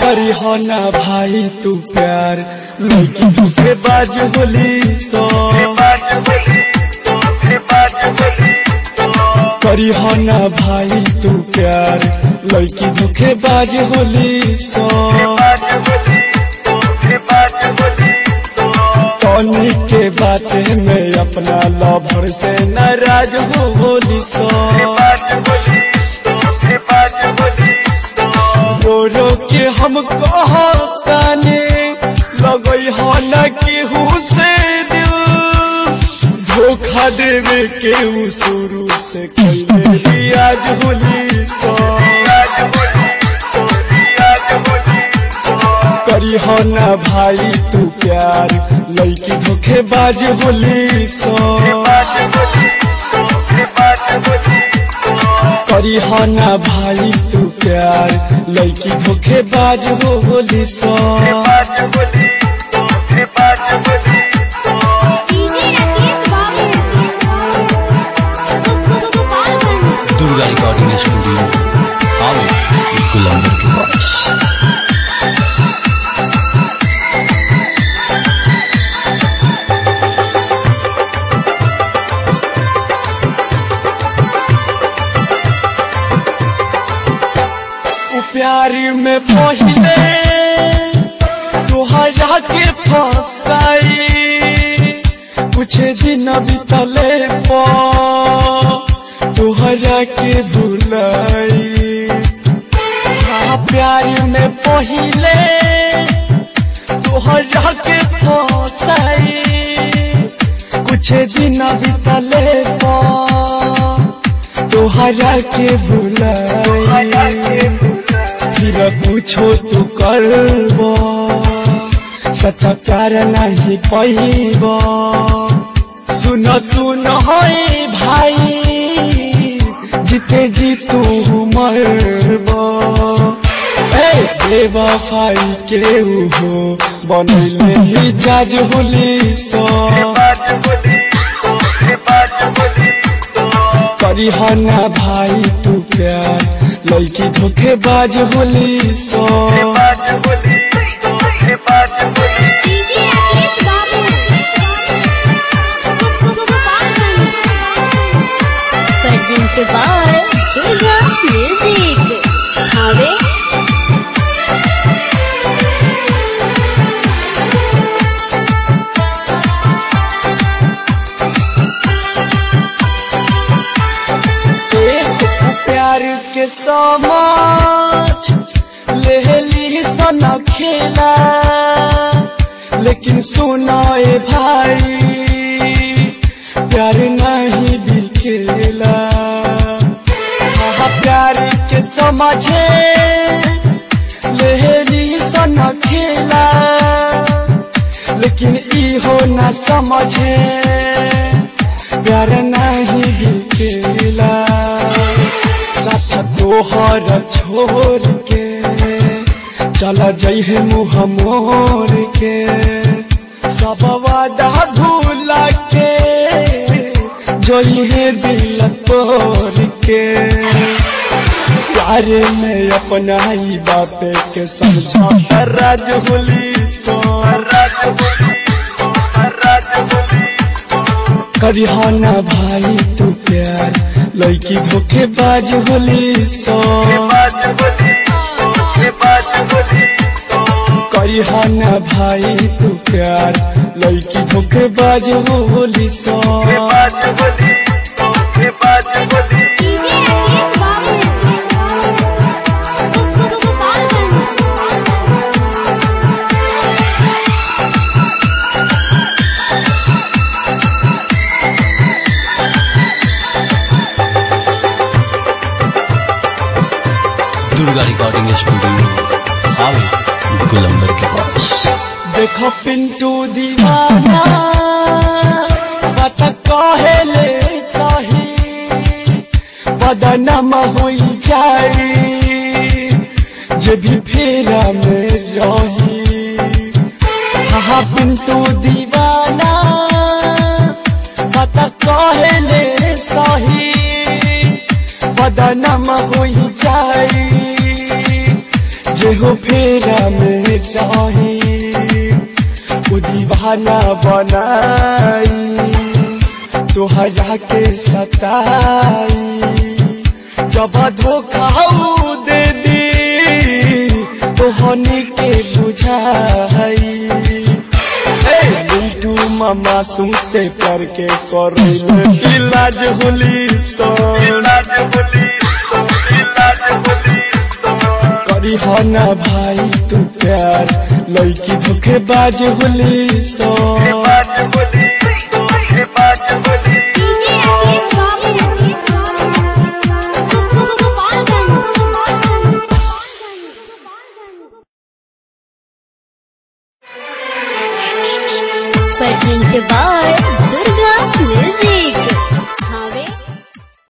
करी ना भाई, तू प्यार। लड़की धोखे बाज होली सो। करी हो ना भाई, तू प्यार। लड़की धोखे बाज होली सो। में अपना लवर से नाराज़ हो होली सो रो रो के हम कहताने लगई हो न केहू से धोखा देवे के शुरू से कैले रियाज होली सो करी हो ना भाई तू प्यार लड़की धोखेबाज होली सो करी हो ना भाई, तू प्यार। लड़की धोखेबाज हो होली सो प्यार में पहले तुहरा के फसाई कुछ दिन बीतले तुहरा के भुलाई हाँ प्यार में पहले तुहरा के फसाई कुछ दिन बीतले तोहरा के भुलाई फिर पूछो तू करब? सच्चा प्यार नहीं पैब सुन सुन, है भाई जीते जी तू मरब। ए बेवफाई के हो बनैले मिजाज होली सो करी हो ना भाई, तू प्यार लड़की धोखेबाज होली सो म्यूज़िक समाज लेहली सना खेला। लेकिन सुनाए भाई, प्यार नहीं बिकेला हाँ प्यार के समझे लेहली सना खेला। लेकिन इहो न समझे। प्यार नहीं साथ तोहर छोड़ के चला जइहे मुँह मोर के। सब वादा भूला के जइहे दिल तोड़ के। प्यार में अपना ही बापे के समझो। राज होली सो करिहाना भाई तू प्यार लड़की धोखेबाज होली सो करिहाना भाई तू प्यार। लड़की धोखेबाज होली सो दुर्गा रिकॉर्डिंग स्टूडियो आओ गुलंबर के पास। देखो पिंटू दीवाना। में रही उ दीवाना बनाई तोहरा के सताई। जब धोखा दे दी तोहनी के बुझाई। मिंटू मामा से करके करैले इलाज होली सो करी हो ना भाई तू प्यार। लड़की धोखेबाज होली सो। presented by Durga